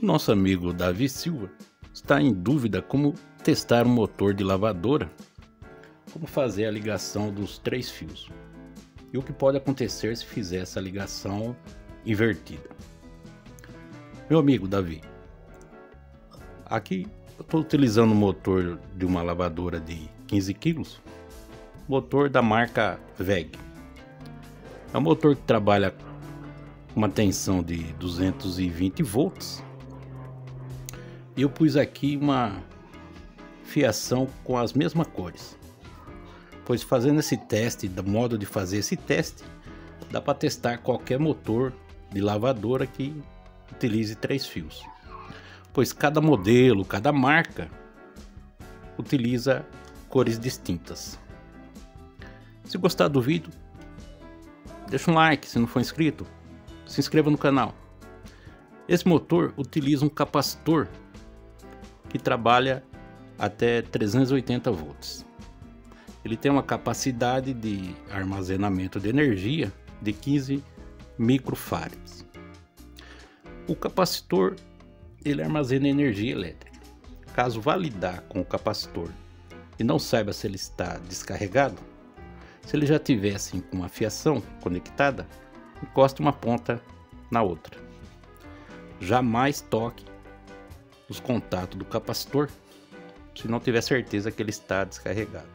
O nosso amigo Davi Silva está em dúvida como testar um motor de lavadora, como fazer a ligação dos três fios e o que pode acontecer se fizer essa ligação invertida. Meu amigo Davi, aqui eu estou utilizando o motor de uma lavadora de 15 kg, motor da marca VEG. É um motor que trabalha com uma tensão de 220 volts eu pus aqui uma fiação com as mesmas cores. Pois fazendo esse teste, do modo de fazer esse teste, dá para testar qualquer motor de lavadora que utilize três fios. Pois cada modelo, cada marca utiliza cores distintas. Se gostar do vídeo, deixa um like se não for inscrito, se inscreva no canal. Esse motor utiliza um capacitor que trabalha até 380 volts. Ele tem uma capacidade de armazenamento de energia de 15 microfarads. O capacitor ele armazena energia elétrica. Caso validar com o capacitor e não saiba se ele está descarregado, se ele já tiver assim com uma fiação conectada, encoste uma ponta na outra. Jamais toque os contatos do capacitor se não tiver certeza que ele está descarregado.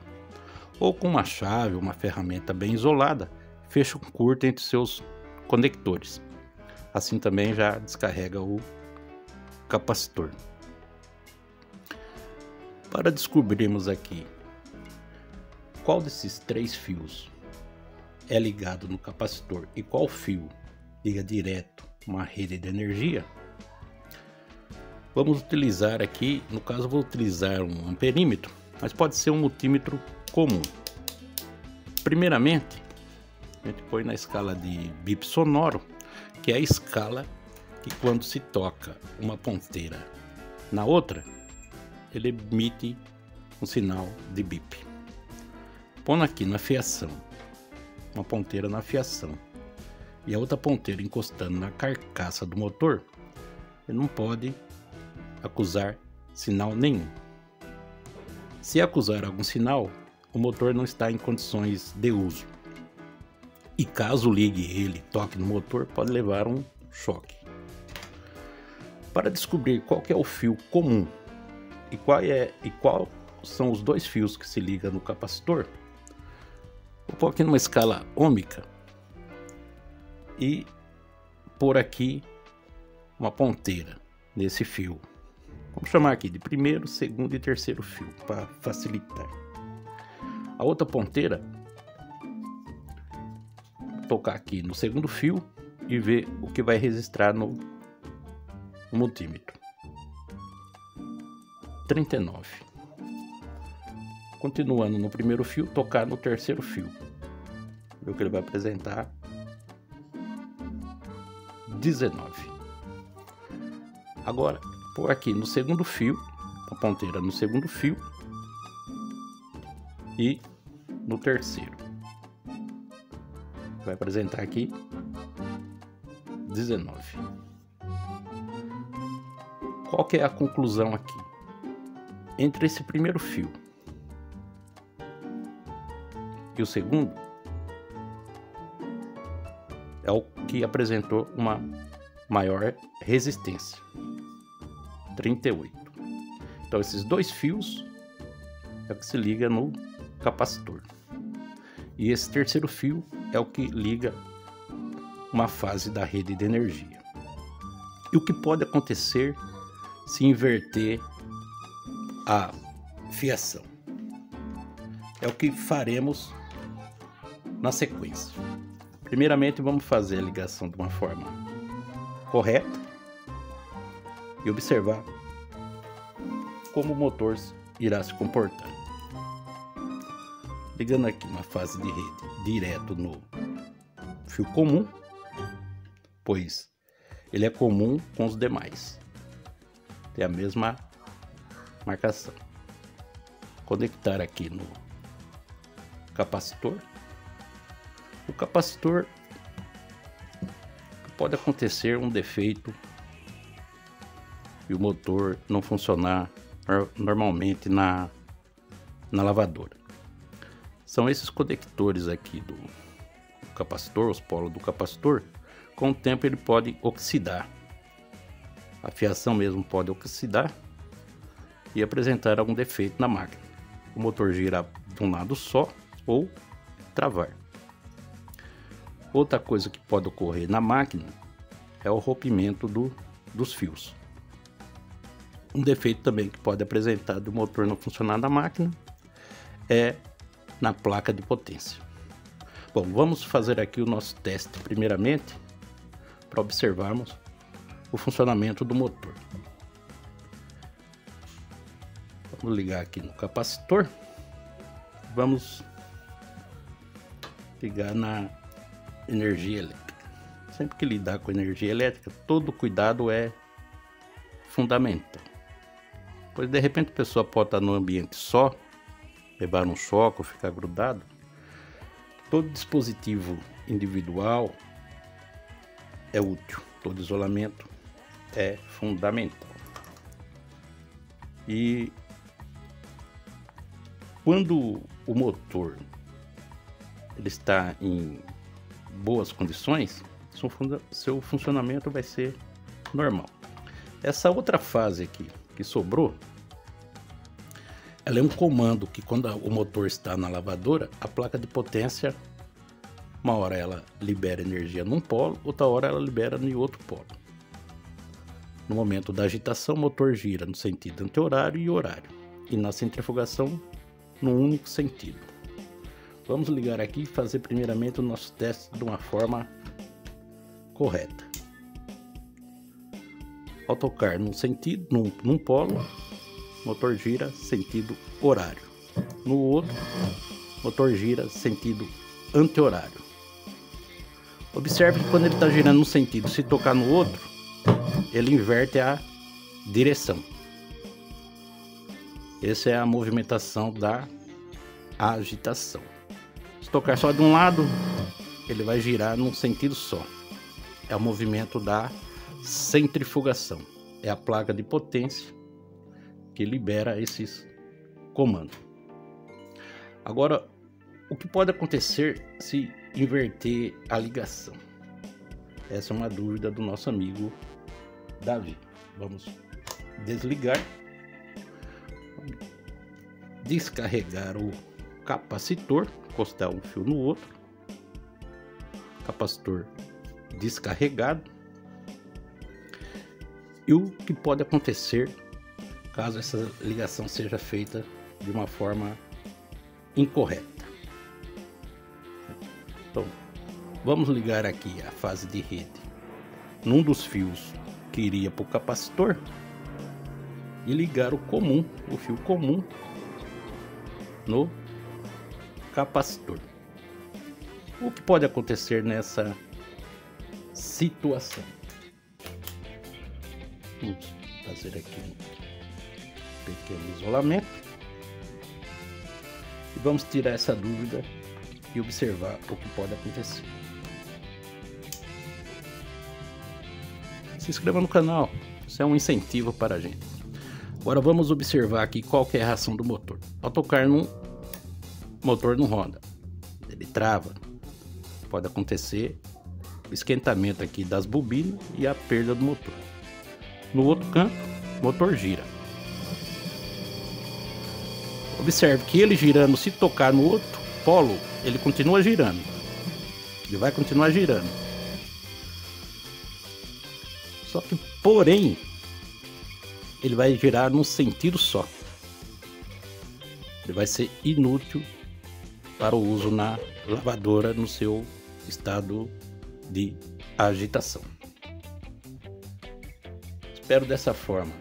Ou com uma chave, uma ferramenta bem isolada, feche um curto entre seus conectores. Assim também já descarrega o capacitor. Para descobrirmos aqui qual desses três fios é ligado no capacitor e qual fio liga direto uma rede de energia, Vamos utilizar aqui, no caso vou utilizar um amperímetro, mas pode ser um multímetro comum. Primeiramente, a gente põe na escala de bip sonoro, que é a escala que quando se toca uma ponteira na outra, ele emite um sinal de bip. Pondo aqui na fiação, uma ponteira na fiação e a outra ponteira encostando na carcaça do motor, ele não pode acusar sinal nenhum. Se acusar algum sinal, o motor não está em condições de uso. E caso ligue ele toque no motor, pode levar um choque. Para descobrir qual é o fio comum e qual, é, e qual são os dois fios que se ligam no capacitor, vou pôr aqui numa escala ômica e por aqui uma ponteira nesse fio. Vamos chamar aqui de primeiro, segundo e terceiro fio para facilitar. A outra ponteira, tocar aqui no segundo fio e ver o que vai registrar no, no multímetro. 39. Continuando no primeiro fio, tocar no terceiro fio. Ver o que ele vai apresentar. 19. Agora, por aqui no segundo fio, a ponteira no segundo fio e no terceiro. Vai apresentar aqui 19. Qual que é a conclusão aqui? Entre esse primeiro fio e o segundo é o que apresentou uma maior resistência. 38. Então esses dois fios é o que se liga no capacitor. E esse terceiro fio é o que liga uma fase da rede de energia. E o que pode acontecer se inverter a fiação? É o que faremos na sequência. Primeiramente, vamos fazer a ligação de uma forma correta e observar como o motor irá se comportar. Ligando aqui uma fase de rede direto no fio comum, pois ele é comum com os demais. Tem a mesma marcação. Conectar aqui no capacitor. O capacitor pode acontecer um defeito e o motor não funcionar normalmente na, na lavadora. São esses conectores aqui do capacitor, os polos do capacitor, com o tempo ele pode oxidar. A fiação mesmo pode oxidar e apresentar algum defeito na máquina. O motor girar de um lado só ou travar. Outra coisa que pode ocorrer na máquina é o rompimento do, dos fios. Um defeito também que pode apresentar do motor não funcionar na máquina é na placa de potência. Bom, vamos fazer aqui o nosso teste primeiramente para observarmos o funcionamento do motor. Vamos ligar aqui no capacitor. Vamos ligar na energia elétrica. Sempre que lidar com energia elétrica, todo cuidado é fundamental. Pois de repente a pessoa pode estar no ambiente só, levar um choque ou ficar grudado. Todo dispositivo individual é útil, todo isolamento é fundamental. E quando o motor ele está em boas condições, seu funcionamento vai ser normal. Essa outra fase aqui que sobrou, ela é um comando que quando o motor está na lavadora, a placa de potência, uma hora ela libera energia num polo, outra hora ela libera em outro polo. No momento da agitação, o motor gira no sentido anti-horário e horário, e na centrifugação, no único sentido. Vamos ligar aqui e fazer primeiramente o nosso teste de uma forma correta. Ao tocar num sentido, num, num polo, motor gira sentido horário. No outro, motor gira sentido anti-horário. Observe que quando ele está girando no sentido, se tocar no outro, ele inverte a direção. Essa é a movimentação da agitação tocar só de um lado, ele vai girar num sentido só. É o movimento da centrifugação. É a placa de potência que libera esses comandos. Agora, o que pode acontecer se inverter a ligação? Essa é uma dúvida do nosso amigo Davi. Vamos desligar, descarregar o capacitor encostar um fio no outro, capacitor descarregado. E o que pode acontecer caso essa ligação seja feita de uma forma incorreta. Então, vamos ligar aqui a fase de rede num dos fios que iria para o capacitor e ligar o comum, o fio comum no capacitor. O que pode acontecer nessa situação? Fazer aqui um pequeno isolamento. E vamos tirar essa dúvida e observar o que pode acontecer. Se inscreva no canal, isso é um incentivo para a gente. Agora vamos observar aqui qual é a reação do motor. Ao tocar num o motor não roda, ele trava. Pode acontecer o esquentamento aqui das bobinas e a perda do motor. No outro canto, motor gira. Observe que ele girando, se tocar no outro polo, ele continua girando. Ele vai continuar girando. Só que, porém, ele vai girar num sentido só. Ele vai ser inútil para o uso na lavadora no seu estado de agitação. Espero dessa forma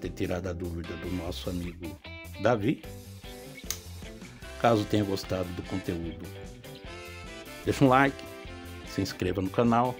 ter tirado a dúvida do nosso amigo Davi. Caso tenha gostado do conteúdo, deixa um like, se inscreva no canal